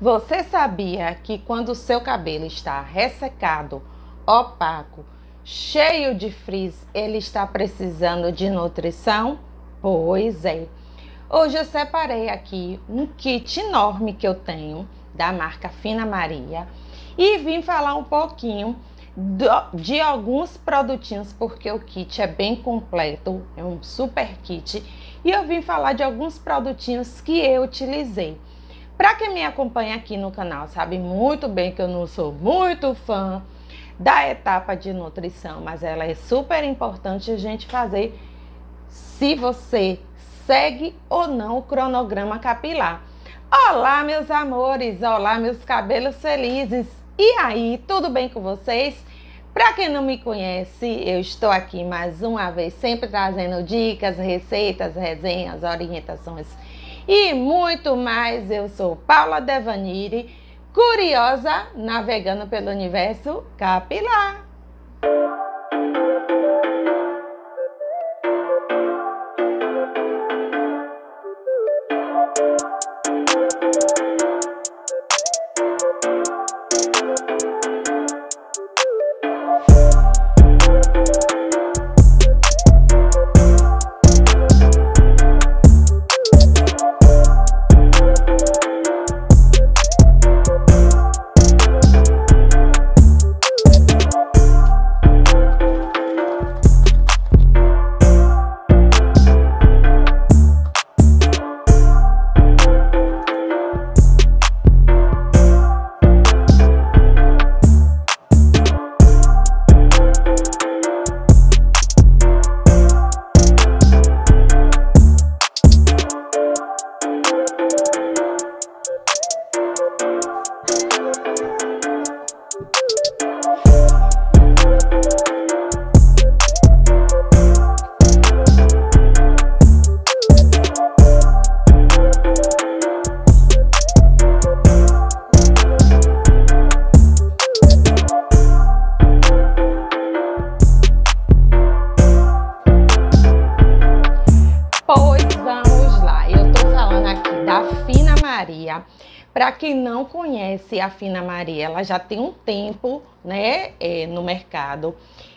Você sabia que quando o seu cabelo está ressecado, opaco, cheio de frizz, ele está precisando de nutrição? Pois é. Hoje eu separei aqui um kit enorme que eu tenho da marca Fina Maria e vim falar um pouquinho de alguns produtinhos porque o kit é bem completo, é um super kit e eu vim falar de alguns produtinhos que eu utilizei. Para quem me acompanha aqui no canal, sabe muito bem que eu não sou muito fã da etapa de nutrição, mas ela é super importante a gente fazer se você segue ou não o cronograma capilar. Olá, meus amores! Olá, meus cabelos felizes! E aí, tudo bem com vocês? Para quem não me conhece, eu estou aqui mais uma vez, sempre trazendo dicas, receitas, resenhas, orientações e muito mais. Eu sou Paula Devaniri, curiosa, navegando pelo universo capilar. Conhece a Fina Maria, ela já tem um tempo né, é, no mercado.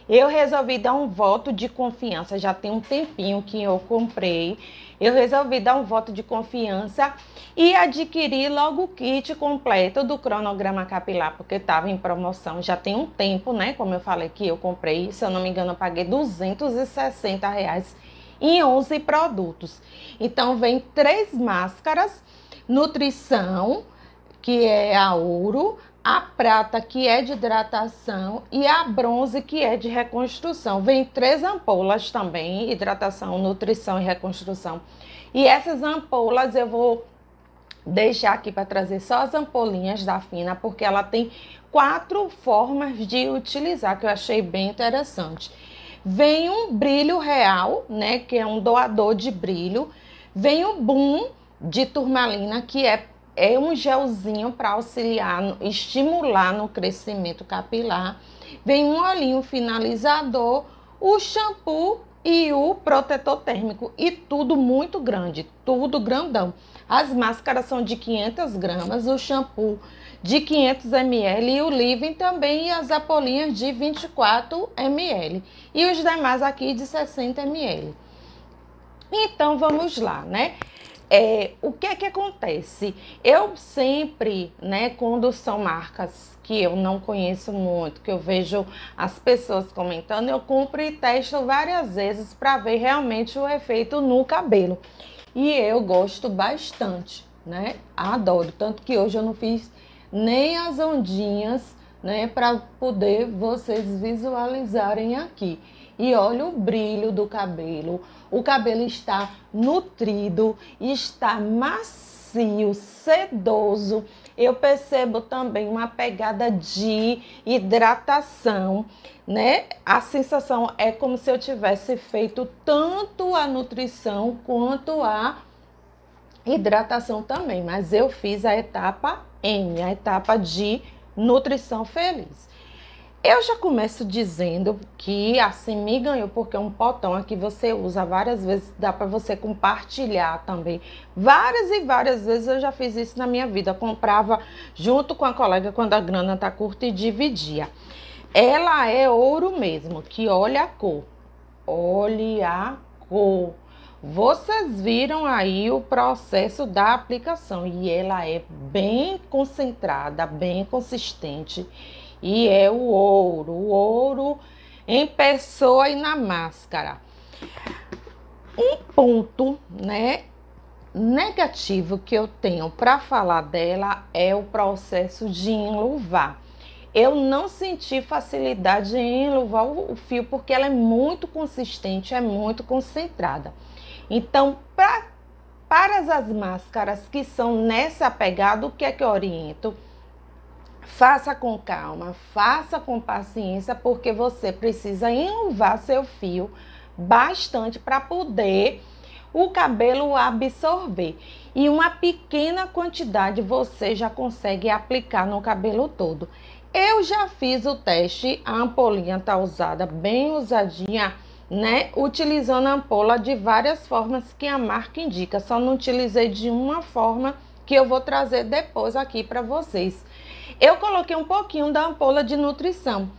Eu resolvi dar um voto de confiança, já tem um tempinho que eu comprei. Eu resolvi dar um voto de confiança e adquirir logo o kit completo do cronograma capilar, porque estava em promoção já tem um tempo, né? Como eu falei que eu comprei, se eu não me engano, eu paguei 260 reais em 11 produtos. Então, vem três máscaras nutrição, que é a ouro, a prata, que é de hidratação, e a bronze, que é de reconstrução. Vem três ampolas também, hidratação, nutrição e reconstrução. E essas ampolas eu vou deixar aqui para trazer só as ampolinhas da Fina, porque ela tem quatro formas de utilizar, que eu achei bem interessante. Vem um brilho real, né, que é um doador de brilho. Vem o boom, de turmalina, que é, é um gelzinho para auxiliar, estimular no crescimento capilar. Vem um olhinho finalizador, o shampoo e o protetor térmico. E tudo muito grande, tudo grandão. As máscaras são de 500 gramas, o shampoo de 500 ml e o leave também e as apolinhas de 24 ml. E os demais aqui de 60 ml. Então vamos lá, né? É, o que é que acontece? Eu sempre, né, quando são marcas que eu não conheço muito, que eu vejo as pessoas comentando, eu compro e testo várias vezes para ver realmente o efeito no cabelo. E eu gosto bastante, né? Adoro, tanto que hoje eu não fiz nem as ondinhas, né, para poder vocês visualizarem aqui. E olha o brilho do cabelo. O cabelo está nutrido, está macio, sedoso. Eu percebo também uma pegada de hidratação, né? A sensação é como se eu tivesse feito tanto a nutrição quanto a hidratação também, mas eu fiz a etapa M, a etapa de nutrição feliz. Eu já começo dizendo que assim me ganhou, porque é um potão aqui você usa várias vezes, dá para você compartilhar também. Várias e várias vezes eu já fiz isso na minha vida. comprava junto com a colega quando a grana tá curta e dividia. Ela é ouro mesmo, que olha a cor. Olhe a cor. Vocês viram aí o processo da aplicação e ela é bem concentrada, bem consistente e é o ouro, o ouro em pessoa e na máscara. Um ponto, né, negativo que eu tenho para falar dela é o processo de enluvar. Eu não senti facilidade em enluvar o fio porque ela é muito consistente, é muito concentrada. Então, pra, para as máscaras que são nessa pegada, o que é que eu oriento? Faça com calma, faça com paciência, porque você precisa enluvar seu fio bastante para poder o cabelo absorver. E uma pequena quantidade você já consegue aplicar no cabelo todo. Eu já fiz o teste, a ampolinha tá usada, bem usadinha, né? Utilizando a ampola de várias formas que a marca indica. Só não utilizei de uma forma que eu vou trazer depois aqui para vocês eu coloquei um pouquinho da ampola de nutrição.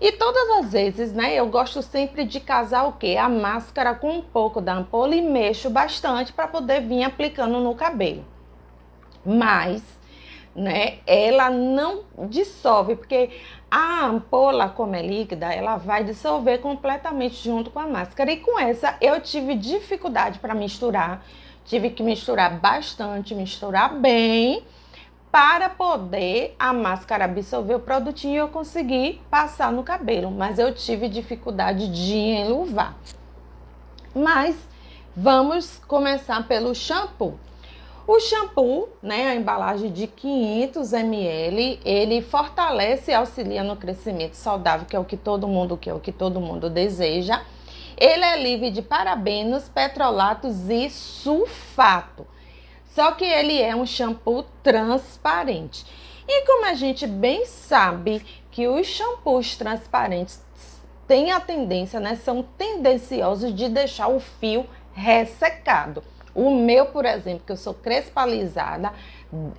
E todas as vezes, né, eu gosto sempre de casar o quê? A máscara com um pouco da ampola e mexo bastante para poder vir aplicando no cabelo. Mas, né, ela não dissolve, porque a ampola, como é líquida, ela vai dissolver completamente junto com a máscara. E com essa eu tive dificuldade para misturar, tive que misturar bastante, misturar bem para poder a máscara absorver o produtinho e eu conseguir passar no cabelo, mas eu tive dificuldade de enluvar. Mas vamos começar pelo shampoo. O shampoo, né, a embalagem de 500 ml, ele fortalece e auxilia no crescimento saudável, que é o que todo mundo quer, o que todo mundo deseja. Ele é livre de parabenos, petrolatos e sulfato. Só que ele é um shampoo transparente. E como a gente bem sabe que os shampoos transparentes têm a tendência, né, são tendenciosos de deixar o fio ressecado. O meu, por exemplo, que eu sou crespalizada,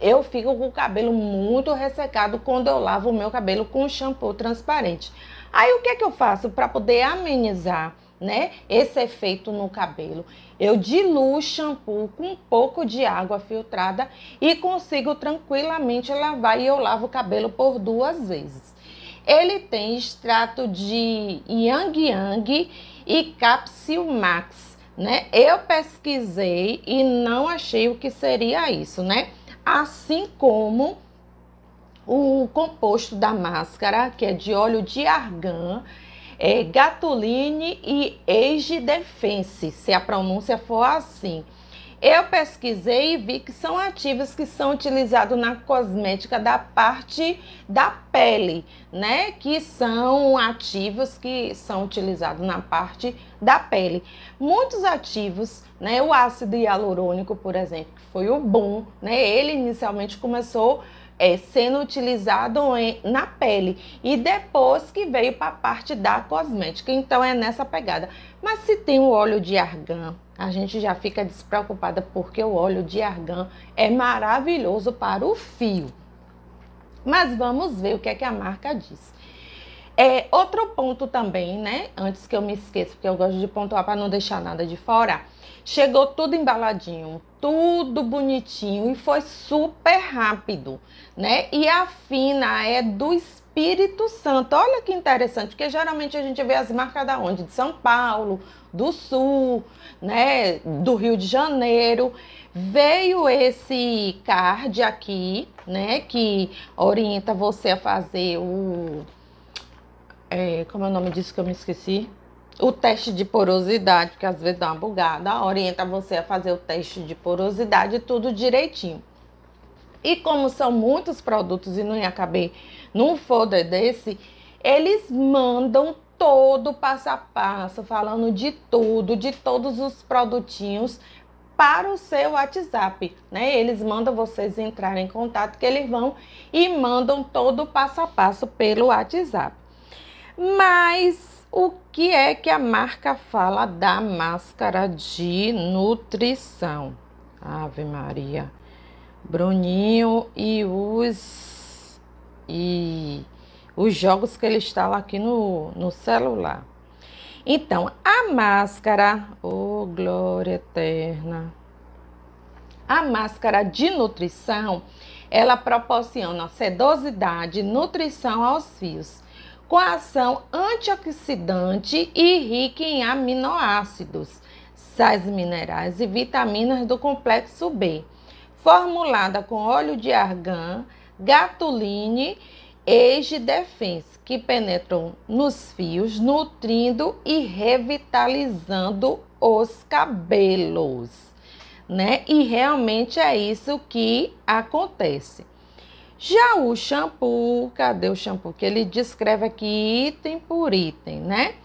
eu fico com o cabelo muito ressecado quando eu lavo o meu cabelo com shampoo transparente. Aí o que é que eu faço para poder amenizar né? Esse efeito no cabelo. Eu diluo o shampoo com um pouco de água filtrada e consigo tranquilamente lavar e eu lavo o cabelo por duas vezes. Ele tem extrato de Yang Yang e Capsule Max, né? Eu pesquisei e não achei o que seria isso, né? Assim como o composto da máscara, que é de óleo de argan, é Gatuline e Age Defense, se a pronúncia for assim. Eu pesquisei e vi que são ativos que são utilizados na cosmética da parte da pele, né? Que são ativos que são utilizados na parte da pele. Muitos ativos, né? O ácido hialurônico, por exemplo, que foi o boom, né? Ele inicialmente começou é, sendo utilizado em, na pele e depois que veio para a parte da cosmética. Então é nessa pegada. Mas se tem o óleo de argan, a gente já fica despreocupada porque o óleo de argan é maravilhoso para o fio. Mas vamos ver o que é que a marca diz. É, outro ponto também, né? Antes que eu me esqueça, porque eu gosto de pontuar para não deixar nada de fora. Chegou tudo embaladinho, tudo bonitinho e foi super rápido, né? E a fina é do Espírito Santo. Olha que interessante, porque geralmente a gente vê as marcas da onde? De São Paulo, do Sul, né? Do Rio de Janeiro. Veio esse card aqui, né? Que orienta você a fazer o é, como é o nome disso que eu me esqueci? O teste de porosidade, que às vezes dá uma bugada, orienta você a fazer o teste de porosidade tudo direitinho. E como são muitos produtos e não ia caber num folder desse, eles mandam todo passo a passo, falando de tudo, de todos os produtinhos para o seu WhatsApp, né? Eles mandam vocês entrarem em contato que eles vão e mandam todo o passo a passo pelo WhatsApp. Mas o que é que a marca fala da máscara de nutrição? Ave Maria. Bruninho e os e os jogos que ele instala aqui no, no celular. Então, a máscara, oh glória eterna. A máscara de nutrição, ela proporciona sedosidade, nutrição aos fios, com ação antioxidante e rica em aminoácidos, sais minerais e vitaminas do complexo B formulada com óleo de argan, gatuline e defense, que penetram nos fios, nutrindo e revitalizando os cabelos, né? E realmente é isso que acontece. Já o shampoo, cadê o shampoo? Que ele descreve aqui item por item, né?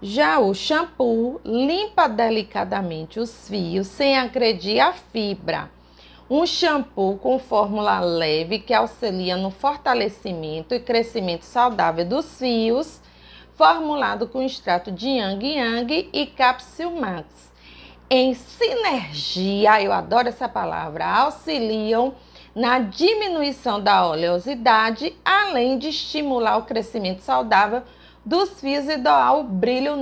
Já o shampoo limpa delicadamente os fios sem agredir a fibra um shampoo com fórmula leve que auxilia no fortalecimento e crescimento saudável dos fios, formulado com extrato de Yang Yang e Capsule Max. Em sinergia, eu adoro essa palavra, auxiliam na diminuição da oleosidade, além de estimular o crescimento saudável dos fios e dar o brilho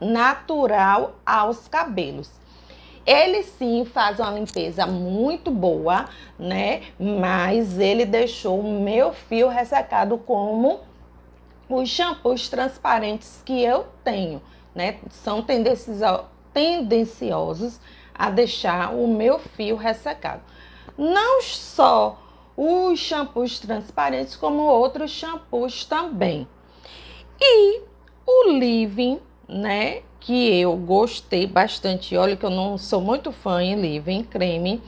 natural aos cabelos. Ele sim faz uma limpeza muito boa, né? Mas ele deixou o meu fio ressecado como os shampoos transparentes que eu tenho, né? São tendenciosos a deixar o meu fio ressecado. Não só os shampoos transparentes, como outros shampoos também. E o Living, né? que eu gostei bastante, olha que eu não sou muito fã em Living creme.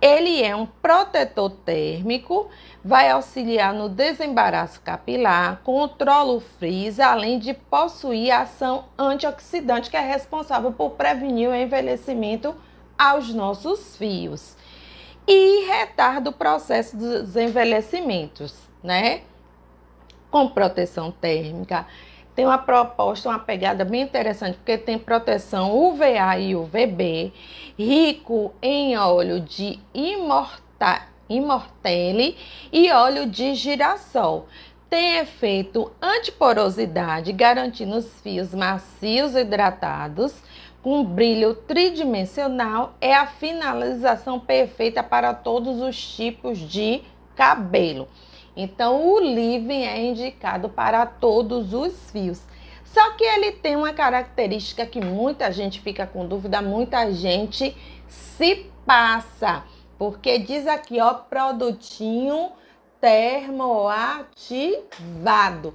Ele é um protetor térmico, vai auxiliar no desembaraço capilar, controla o frizz, além de possuir ação antioxidante que é responsável por prevenir o envelhecimento aos nossos fios e retarda o processo dos envelhecimentos, né? Com proteção térmica, tem uma proposta, uma pegada bem interessante, porque tem proteção UVA e UVB, rico em óleo de imorta, imortele e óleo de girassol. Tem efeito antiporosidade, garantindo os fios macios hidratados, com brilho tridimensional. É a finalização perfeita para todos os tipos de cabelo. Então, o living é indicado para todos os fios. Só que ele tem uma característica que muita gente fica com dúvida, muita gente se passa, porque diz aqui, ó, produtinho termoativado.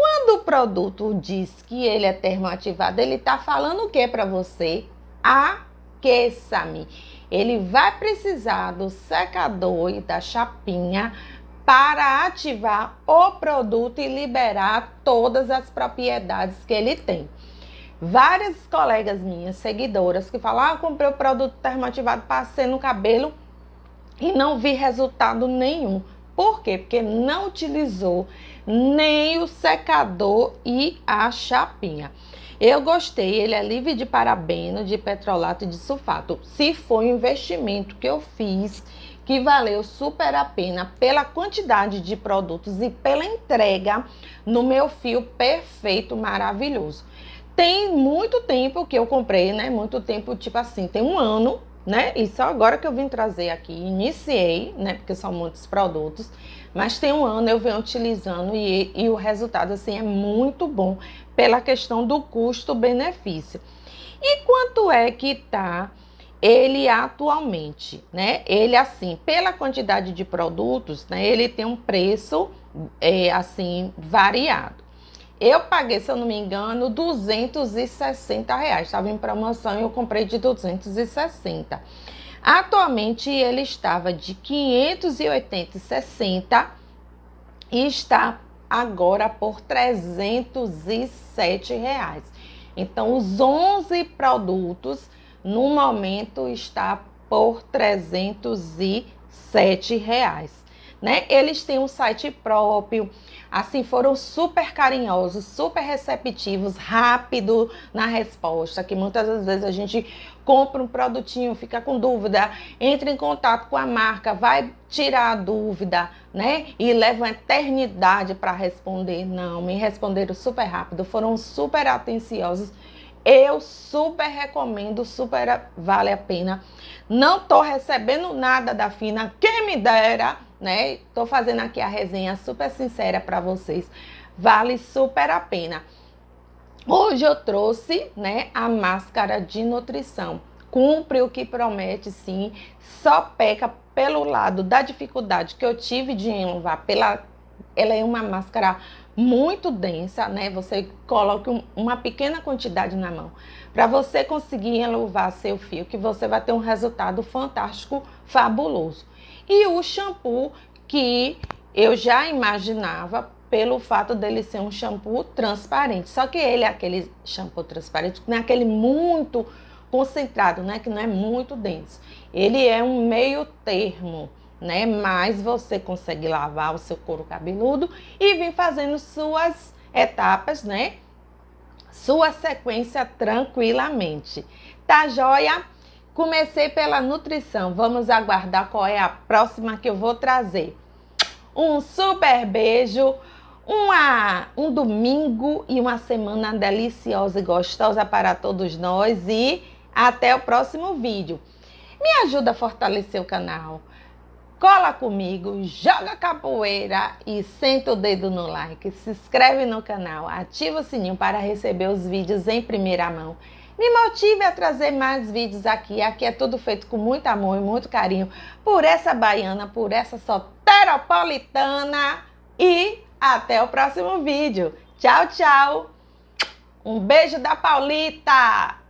Quando o produto diz que ele é termoativado, ele está falando o que para você? Aqueça-me. Ele vai precisar do secador e da chapinha para ativar o produto e liberar todas as propriedades que ele tem. Várias colegas minhas, seguidoras, que falam: ah, comprei o produto termoativado, passei no cabelo e não vi resultado nenhum. Por quê? Porque não utilizou nem o secador e a chapinha. Eu gostei, ele é livre de parabeno, de petrolato e de sulfato. Se foi um investimento que eu fiz que valeu super a pena pela quantidade de produtos e pela entrega no meu fio perfeito, maravilhoso. Tem muito tempo que eu comprei, né? Muito tempo, tipo assim, tem um ano, né? E só agora que eu vim trazer aqui, iniciei, né? Porque são muitos produtos, mas tem um ano eu venho utilizando e, e o resultado, assim, é muito bom pela questão do custo-benefício. E quanto é que tá ele atualmente, né? Ele assim, pela quantidade de produtos, né? Ele tem um preço é, assim variado. Eu paguei, se eu não me engano, 260 reais. Estava em promoção e eu comprei de 260. Atualmente ele estava de 580,60 e está agora por 307 reais. Então, os 11 produtos no momento está por 307 reais. Né? Eles têm um site próprio, assim, foram super carinhosos, super receptivos, rápido na resposta, que muitas das vezes a gente compra um produtinho, fica com dúvida, entra em contato com a marca, vai tirar a dúvida, né? E leva uma eternidade para responder. Não, me responderam super rápido, foram super atenciosos. Eu super recomendo, super vale a pena. Não tô recebendo nada da Fina, quem me dera, né? Tô fazendo aqui a resenha super sincera para vocês. Vale super a pena. Hoje eu trouxe, né, a máscara de nutrição. Cumpre o que promete, sim. Só peca pelo lado da dificuldade que eu tive de enluvar. Pela, ela é uma máscara muito densa, né? Você coloca um, uma pequena quantidade na mão para você conseguir enluvar seu fio, que você vai ter um resultado fantástico, fabuloso. E o shampoo que eu já imaginava pelo fato dele ser um shampoo transparente. Só que ele é aquele shampoo transparente, não é aquele muito concentrado, né? Que não é muito denso. Ele é um meio termo, né? Mas você consegue lavar o seu couro cabeludo e vir fazendo suas etapas, né? Sua sequência tranquilamente. Tá joia? Comecei pela nutrição. Vamos aguardar qual é a próxima que eu vou trazer. Um super beijo uma, um domingo e uma semana deliciosa e gostosa para todos nós e até o próximo vídeo. Me ajuda a fortalecer o canal. Cola comigo, joga capoeira e senta o dedo no like. Se inscreve no canal, ativa o sininho para receber os vídeos em primeira mão. Me motive a trazer mais vídeos aqui. Aqui é tudo feito com muito amor e muito carinho por essa baiana, por essa soteropolitana e até o próximo vídeo. Tchau, tchau. Um beijo da Paulita.